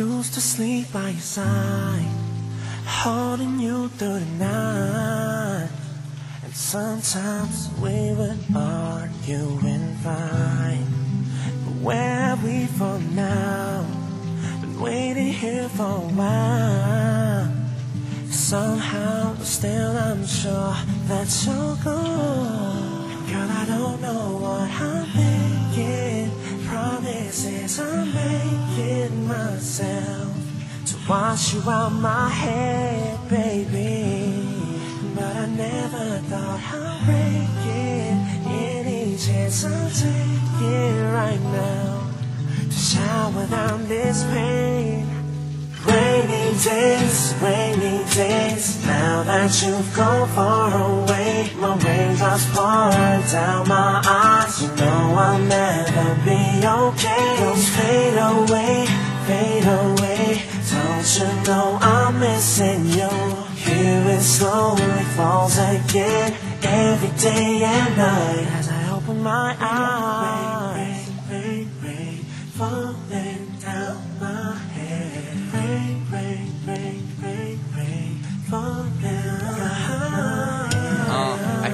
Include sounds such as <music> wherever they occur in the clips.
used to sleep by your side, holding you through the night. And sometimes we would argue and fight. But where are we from now? Been waiting here for a while. Somehow, still I'm sure that you're good. Girl, I don't know what I'm thinking. Promises I'm making myself to wash you out my head, baby. But I never thought I'd break it. Any chance I'll take it right now to shower down this pain. Rainy days, rainy days. Now that you've gone far away, my raindrops pour down my eyes. You know I'll never be okay. Don't fade away, fade away. Don't you know I'm missing you? Here it slowly falls again, every day and night. As I open my eyes,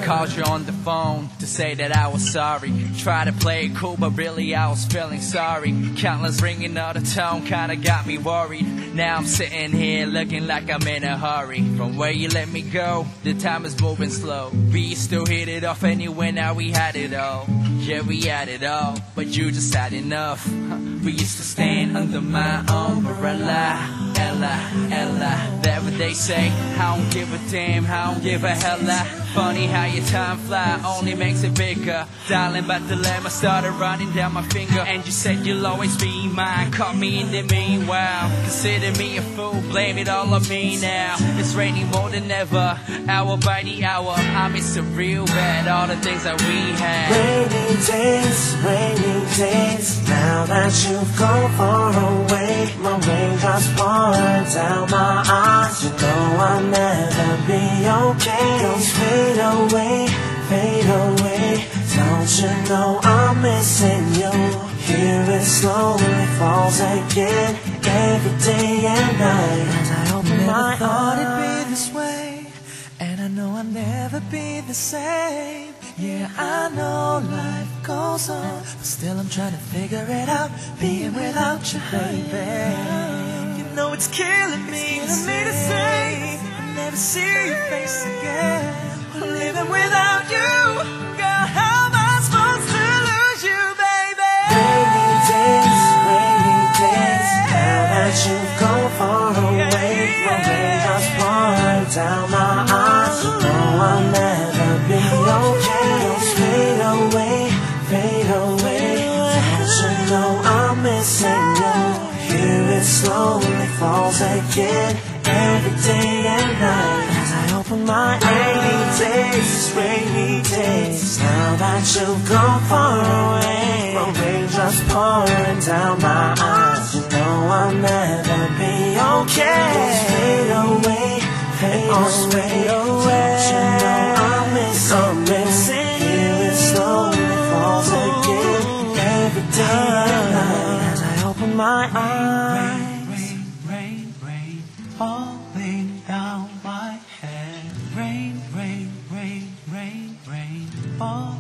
called you on the phone to say that I was sorry. Try to play it cool, but really I was feeling sorry. Countless ringing out the tone kinda got me worried. Now I'm sitting here looking like I'm in a hurry. From where you let me go, the time is moving slow. We still hit it off anyway, now we had it all. Yeah, we had it all, but you just had enough. <laughs> We used to stand under my umbrella. Ella, Ella, that what they say. I don't give a damn, I don't give a hella. Funny how your time fly only makes it bigger. Darling, but the lemma started running down my finger. And you said you'll always be mine. Caught me in the meanwhile. Consider me a fool, blame it all on me now. It's raining more than ever, hour by the hour. I miss it real bad, all the things that we had. Rainy days, rainy days. Now that you've gone away, Don't you know I'm missing you? Here it slowly falls again, every day and night. As I open my thought it'd be this way, and I know I'll never be the same. Yeah, I know life goes on, but still I'm trying to figure it out. Being without you, baby, you know it's killing me. It's killing me to say I never see your face again. Living without you, down my eyes. You know I'll never be okay. Don't fade away, fade away. Don't you know I'm missing you? Here it slowly falls again, every day and night. As I open my rainy days, rainy days. Now that you've gone far away, my raindrops pouring down my eyes. You know I'll never be okay away. You know I'm missing, you know missing Here it slowly falls again every day and night. I open my eyes. Rain, rain, rain, rain, falling down my head. Rain, rain, rain, rain, rain, falling.